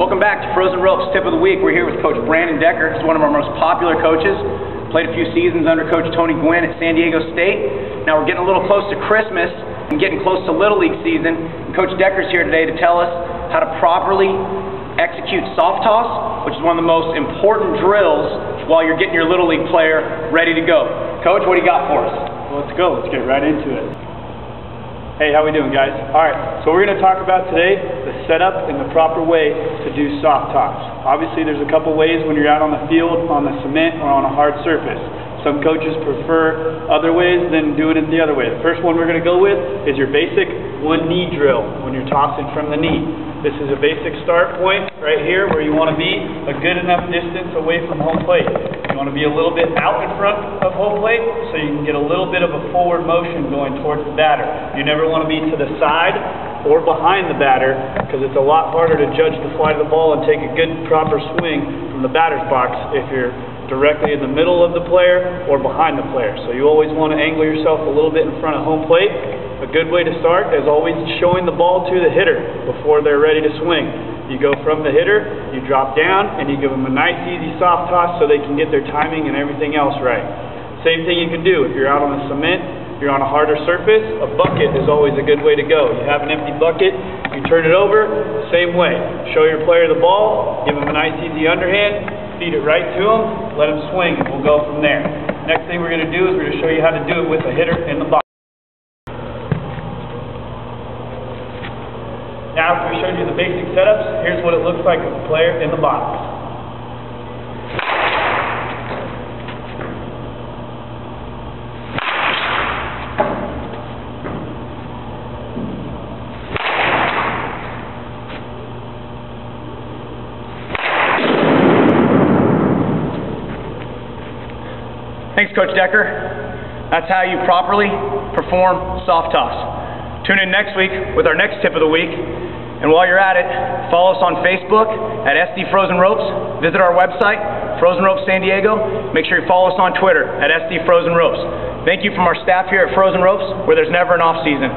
Welcome back to Frozen Ropes Tip of the Week. We're here with Coach Brandon Decker. He's one of our most popular coaches. Played a few seasons under Coach Tony Gwynn at San Diego State. Now we're getting a little close to Christmas and getting close to Little League season. And Coach Decker's here today to tell us how to properly execute soft toss, which is one of the most important drills while you're getting your Little League player ready to go. Coach, what do you got for us? Well, let's go. Let's get right into it. Hey, how we doing, guys? All right, so we're going to talk about today the setup and the proper way to do soft toss. Obviously, there's a couple ways when you're out on the field, on the cement, or on a hard surface. Some coaches prefer other ways than doing it the other way. The first one we're going to go with is your basic one knee drill when you're tossing from the knee. This is a basic start point right here where you want to be a good enough distance away from home plate. Want to be a little bit out in front of home plate so you can get a little bit of a forward motion going towards the batter. You never want to be to the side or behind the batter because it's a lot harder to judge the flight of the ball and take a good proper swing from the batter's box if you're directly in the middle of the player or behind the player. So you always want to angle yourself a little bit in front of home plate. A good way to start is always showing the ball to the hitter before they're ready to swing. You go from the hitter, you drop down, and you give them a nice easy soft toss so they can get their timing and everything else right. Same thing you can do if you're out on the cement, you're on a harder surface, a bucket is always a good way to go. You have an empty bucket, you turn it over, same way. Show your player the ball, give them a nice easy underhand, feed it right to them, let them swing, and we'll go from there. Next thing we're going to do is we're going to show you how to do it with a hitter in the box. Now, after we showed you the basic setups, here's what it looks like with the player in the box. Thanks, Coach Decker. That's how you properly perform soft toss. Tune in next week with our next tip of the week. And while you're at it, follow us on Facebook at SD Frozen Ropes. Visit our website, Frozen Ropes San Diego. Make sure you follow us on Twitter at SD Frozen Ropes. Thank you from our staff here at Frozen Ropes, where there's never an off season.